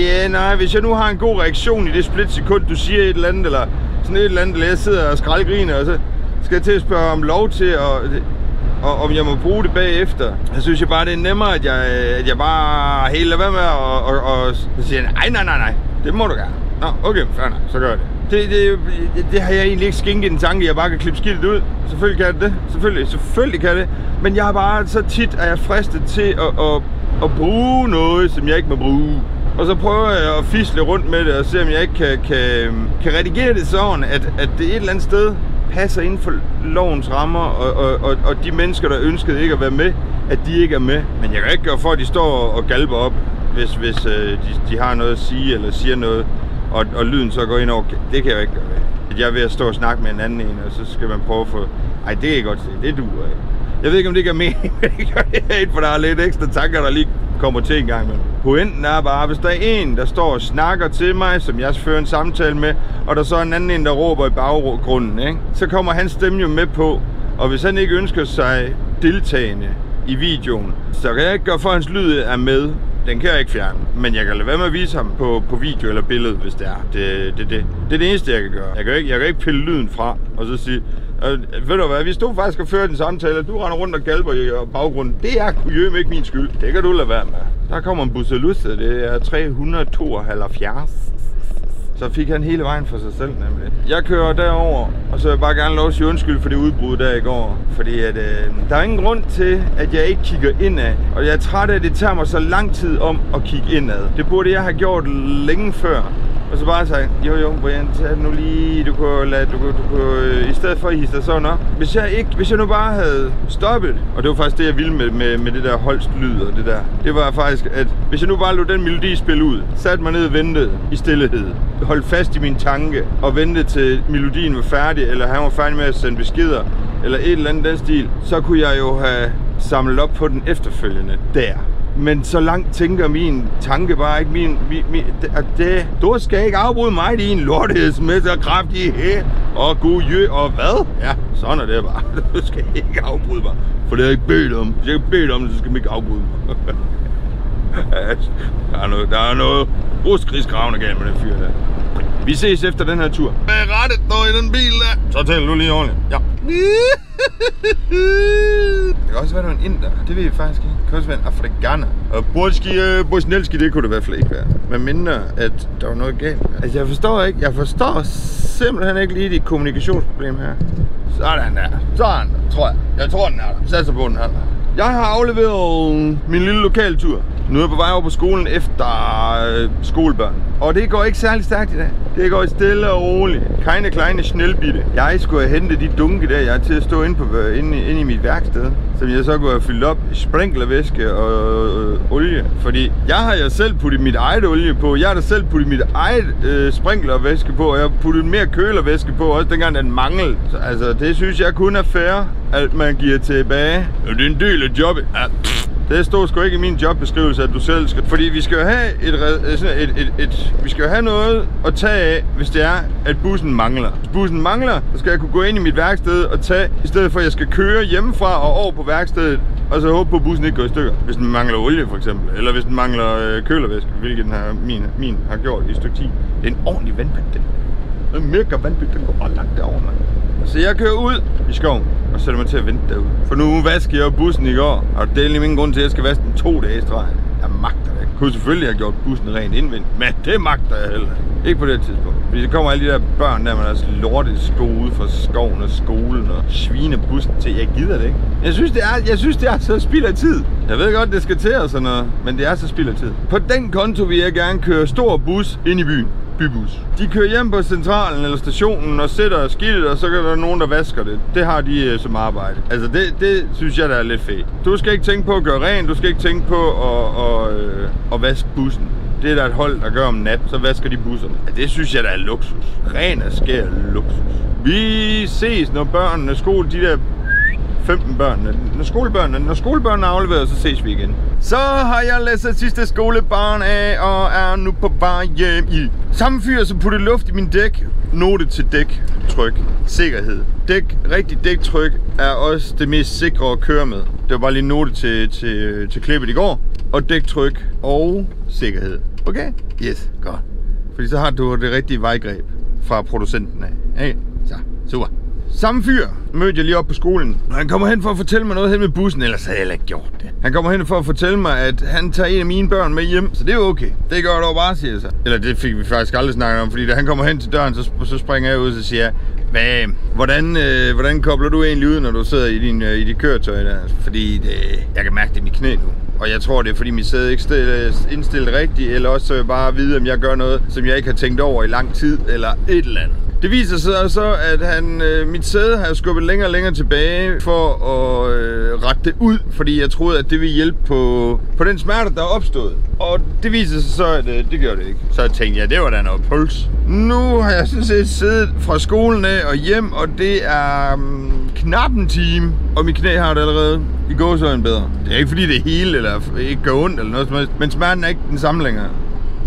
S2: Ja, nej, hvis jeg nu har en god reaktion i det splitsekund, du siger et eller andet, eller sådan et eller andet, eller jeg sidder og skraldgriner, og så skal jeg til at spørge om lov til at, og om jeg må bruge det bagefter. Jeg synes jeg bare, det er nemmere, at jeg, at jeg bare helt lader være med, og, og, og så siger jeg, nej, nej, nej, nej, det må du gerne. Nå, okay, fair nok, så gør jeg det. Det, det, det, det har jeg egentlig ikke skænket en tanke, jeg bare kan klippe skiltet ud. Selvfølgelig kan det det. Selvfølgelig, selvfølgelig kan det. Men jeg har bare så tit, at jeg fristet til at, at, at bruge noget, som jeg ikke må bruge. Og så prøver jeg at fisle rundt med det og se, om jeg ikke kan, kan, kan redigere det sådan, at, at det et eller andet sted passer inden for lovens rammer, og, og, og, og de mennesker, der ønskede ikke at være med, at de ikke er med. Men jeg kan ikke gøre for, at de står og galper op, hvis, hvis øh, de, de har noget at sige, eller siger noget, og, og lyden så går ind over, det kan jeg jo ikke gøre. At jeg er ved at stå og snakke med en anden en, og så skal man prøve at få, ej det er godt se, det duer ikke. Jeg ved ikke, om det gør mening, men det gør det ikke, for der er lidt ekstra tanker, der lige kommer til en gang. Men pointen er bare, hvis der er en, der står og snakker til mig, som jeg fører en samtale med, og der så er en anden en, der råber i baggrunden, ikke? så kommer hans stemme jo med på. Og hvis han ikke ønsker sig deltagende i videoen, så kan jeg ikke gøre for, at hans lyd er med den kan jeg ikke fjerne. Men jeg kan lade være med at vise ham på, på video eller billede, hvis det er. Det, det, det, det er det eneste, jeg kan gøre. Jeg kan ikke, jeg kan ikke pille lyden fra, og så sige, øh, ved du hvad, vi stod faktisk og førte en samtale, og du render rundt og galber i øh, baggrunden. Det er kujøm ikke min skyld. Det kan du lade være med. Der kommer en busselusse, det er 372. Så fik han hele vejen for sig selv nemlig. Jeg kører derover, og så vil jeg bare gerne lov at sige undskyld for det udbrud der i går. Fordi at, øh, der er ingen grund til, at jeg ikke kigger indad. Og jeg er træt af, at det tager mig så lang tid om at kigge indad. Det burde jeg have gjort længe før. Og så bare sagt, jo jo, Brian, tag nu lige, du kunne lade, du kunne, du kunne, øh, i stedet for at hisse dig sådan op. Hvis jeg, ikke, hvis jeg nu bare havde stoppet, og det var faktisk det, jeg ville med, med, med det der holst lyd og det der, det var faktisk, at hvis jeg nu bare lod den melodi spille ud, satte mig ned og ventede i stillhed, holdt fast i min tanke og ventede til melodien var færdig, eller han var færdig med at sende beskeder, eller et eller andet den stil, så kunne jeg jo have samlet op på den efterfølgende der. Men så langt tænker min tanke bare ikke. Min, min, min, det, det, du skal ikke afbryde mig, din lortes med så kraftige hæ og gudjø og hvad? Ja, sådan er det bare. Du skal ikke afbryde mig, for det har jeg ikke bedt om. Hvis jeg ikke bedt om det, så skal man ikke afbryde mig. der er noget, der er noget ruskrigsgravende galt med den fyr der. Vi ses efter den her tur. Hvad er rettet i den bil der? Så taler du lige ordentligt. Ja. Det kan også være, at det var en inder. Det ved vi faktisk ikke. Det kan også være en afrikaner. Og Borski, uh, Bosnelski, det kunne det i hvert fald ikke være. Men mindre, at der var noget galt. Altså, jeg forstår ikke. Jeg forstår simpelthen ikke lige det kommunikationsproblem her. Sådan der. Sådan der, tror jeg. Jeg tror, den er der. Satser på, den er der. Jeg har afleveret min lille lokaltur. Nu er jeg på vej over på skolen efter øh, skolebørn. Og det går ikke særlig stærkt i dag. Det går stille og roligt. Keine kleine schnellbitte. Jeg skulle have hentet de dunke der, jeg er til at stå inde, på, øh, inde, inde i mit værksted. Som jeg så kunne have fyldt op i sprinklervæske og øh, olie. Fordi jeg har jo selv puttet mit eget olie på. Jeg har da selv puttet mit eget øh, sprinklervæske på. Og jeg har puttet mere kølervæske på, også dengang den manglede. Så, altså, det synes jeg kun er fair, at man giver tilbage. Det er en del af jobbet. Ja. Det stod sgu ikke i min jobbeskrivelse, at du selv skal... Fordi vi skal jo have et, et, øh, et, et, et, vi skal jo have noget at tage af, hvis det er, at bussen mangler. Hvis bussen mangler, så skal jeg kunne gå ind i mit værksted og tage, i stedet for at jeg skal køre hjemmefra og over på værkstedet, og så håbe på, at bussen ikke går i stykker. Hvis den mangler olie for eksempel, eller hvis den mangler øh, kølervæske, hvilket den har, min, min har gjort i et stykke tid. Det er en ordentlig vandpyt, den. Det er en mega vandpyt, den går bare langt derovre, mand. Så jeg kører ud i skoven og sætter mig til at vente derude. For nu vasker jeg bussen i går, og det er egentlig min grund til, at jeg skal vaske den to dage i streg. Jeg magter det ikke. Kunne selvfølgelig have gjort bussen rent indvendigt, men det magter jeg heller ikke. På det tidspunkt. Fordi så kommer alle de der børn der med deres lorte sko ude fra skoven og skolen og svine bussen til. Jeg gider det ikke. Jeg synes, det er, jeg synes, det er så spild af tid. Jeg ved godt, det skal til og sådan noget, men det er så spild af tid. På den konto vil jeg gerne køre stor bus ind i byen bybus. De kører hjem på centralen eller stationen og sætter skidtet, og så er der nogen, der vasker det. Det har de øh, som arbejde. Altså, det, det synes jeg, der er lidt fedt. Du skal ikke tænke på at gøre rent, du skal ikke tænke på at, at, øh, at vaske bussen. Det er der et hold, der gør om nat, så vasker de busserne. Ja, det synes jeg, der er luksus. Ren og skær luksus. Vi ses, når børnene skole, de der 15 børn. Når skolebørnene, når skolebørnene er afleveret, så ses vi igen. Så har jeg læst sidste skolebarn af, og er nu på vej hjem i samme fyr, som puttede luft i min dæk. Note til dæktryk. Sikkerhed. Dæk, rigtig dæktryk er også det mest sikre at køre med. Det var bare lige note til, til, til klippet i går. Og dæktryk og sikkerhed. Okay? Yes, godt. Fordi så har du det rigtige vejgreb fra producenten af. Okay? så, super. Samme fyr mødte jeg lige op på skolen. Og han kommer hen for at fortælle mig noget hen med bussen, ellers havde jeg ikke gjort det. Han kommer hen for at fortælle mig, at han tager en af mine børn med hjem, så det er okay. Det gør jeg dog bare, siger jeg så. Eller det fik vi faktisk aldrig snakket om, fordi da han kommer hen til døren, så, så springer jeg ud og siger, hvad, hvordan, øh, hvordan kobler du egentlig ud, når du sidder i, din, øh, i dit køretøj der? Fordi det, jeg kan mærke det i mit knæ nu. Og jeg tror, det er fordi mit sæde ikke er øh, indstillet rigtigt, eller også så jeg bare at vide, om jeg gør noget, som jeg ikke har tænkt over i lang tid, eller et eller andet. Det viser sig så, at han, øh, mit sæde har skubbet længere og længere tilbage for at øh, rette det ud, fordi jeg troede, at det ville hjælpe på, på den smerte, der er opstået. Og det viser sig så, at øh, det gjorde det ikke. Så jeg tænkte jeg, det var da noget puls. Nu har jeg sådan set siddet fra skolen af og hjem, og det er um, knap en time, og mit knæ har det allerede i gåsøjne bedre. Det er ikke fordi det er hele, eller ikke gør ondt eller noget som helst, men smerten er ikke den samme længere.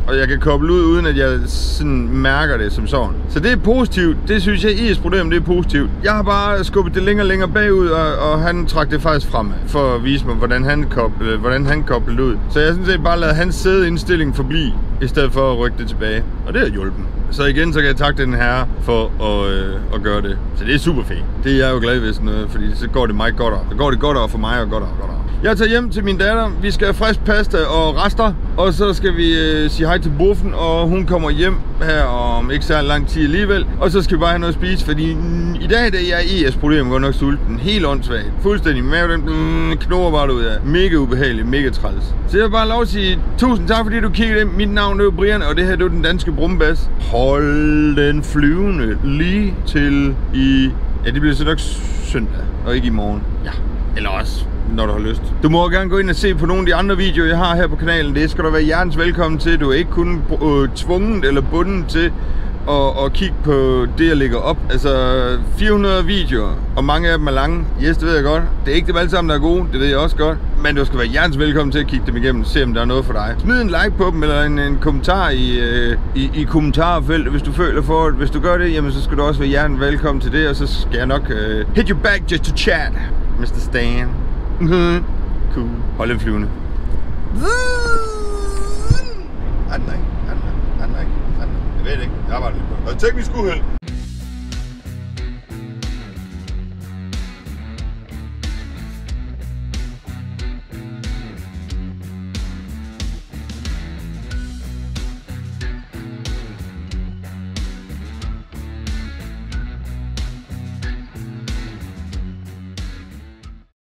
S2: Og jeg kan koble ud, uden at jeg sådan mærker det som sådan. Så det er positivt. Det synes jeg, IS problem, det er positivt. Jeg har bare skubbet det længere og længere bagud, og, og han trak det faktisk frem for at vise mig, hvordan han, koblede, øh, hvordan han koblede ud. Så jeg har sådan set bare lavet hans sædeindstilling forblive, i stedet for at rykke det tilbage. Og det har hjulpet. Så igen, så kan jeg takke den her for at, øh, at gøre det. Så det er super fedt. Det er jeg jo glad ved sådan noget, fordi så går det mig godt over. Så går det godt for mig og godt og godt. Jeg tager hjem til min datter. Vi skal have frisk pasta og rester. Og så skal vi øh, sige hej til buffen, og hun kommer hjem her om ikke så lang tid alligevel. Og så skal vi bare have noget at spise, fordi mm, i dag det er e jeg i problem godt nok sulten. Helt åndssvagt. Fuldstændig mave, den mm, knurrer bare ud af. Mega ubehagelig, mega træls. Så jeg vil bare lov at sige tusind tak, fordi du kiggede ind. Mit navn er Brian, og det her det er den danske brumbas. Hold den flyvende lige til i... Ja, det bliver så nok søndag, og ikke i morgen. Ja, eller også når du har lyst. Du må gerne gå ind og se på nogle af de andre videoer, jeg har her på kanalen. Det skal du være hjertens velkommen til. Du er ikke kun øh, tvunget eller bundet til at, at kigge på det, jeg lægger op. Altså 400 videoer, og mange af dem er lange. Yes, det ved jeg godt. Det er ikke dem alle sammen, der er gode. Det ved jeg også godt. Men du skal være hjertens velkommen til at kigge dem igennem, se om der er noget for dig. Smid en like på dem, eller en, en kommentar i, øh, i, i kommentarfeltet, hvis du føler for det. Hvis du gør det, jamen så skal du også være hjertens velkommen til det, og så skal jeg nok øh, hit you back just to chat, Mr. Stan. Mhm. cool. Hold den flyvende. Ah, nej, ah, nej, ah, nej. Jeg ved det ikke. Jeg arbejder lidt på det. Og teknisk uheld.